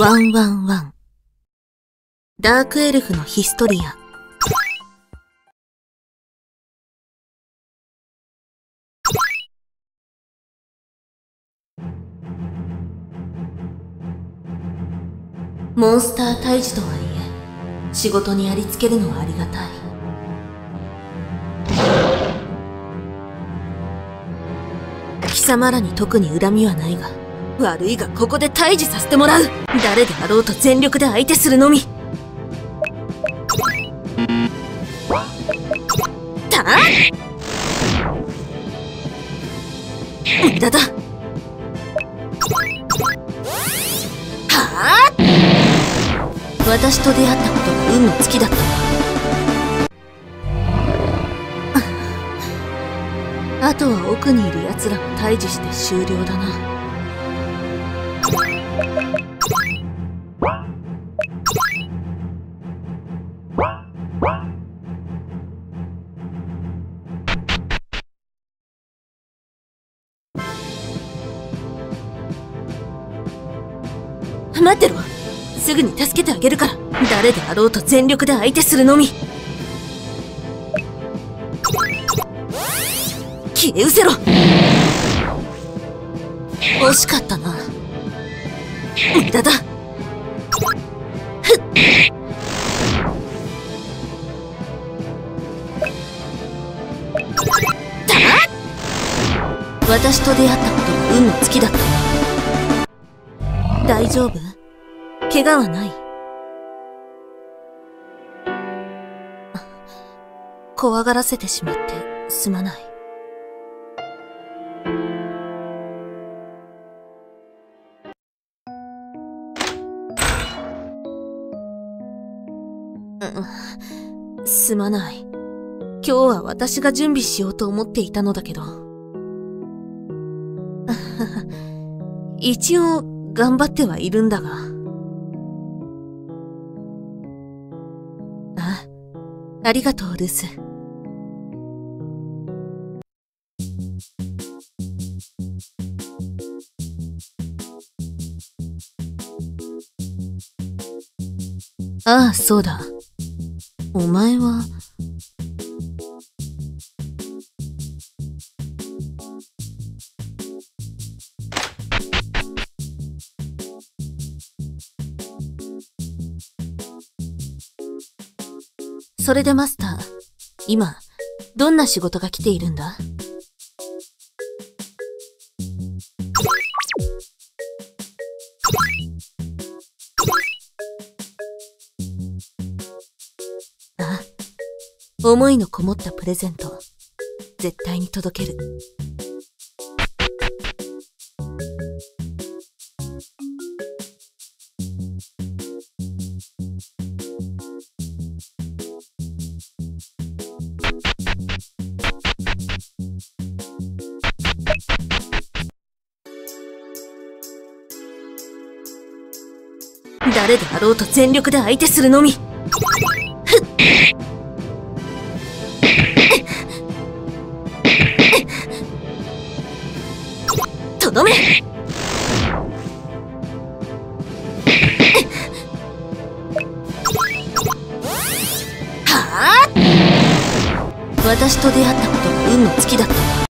ワンワンワン。ダークエルフのヒストリア。モンスター退治とはいえ、仕事にありつけるのはありがたい。貴様らに特に恨みはないが、悪いがここで退治させてもらう。誰であろうと全力で相手するのみ。たあ無駄だ。はあ私と出会ったことが運の尽きだった。あとは奥にいる奴らを退治して終了だな。待ってろ。すぐに助けてあげるから。誰であろうと全力で相手するのみ。消え失せろ。惜しかったな。無駄だ。私と出会ったことが運の尽きだった。大丈夫？怪我はない怖がらせてしまってすまない。すまない。今日は私が準備しようと思っていたのだけど。一応頑張ってはいるんだが。ありがとう、ルス。ああ、そうだ。お前は、それでマスター、今、どんな仕事が来ているんだ？あ、思いのこもったプレゼント、絶対に届ける。誰であろうと全力で相手するのみ。とどめ。はあ。私と出会ったことが運の尽きだった。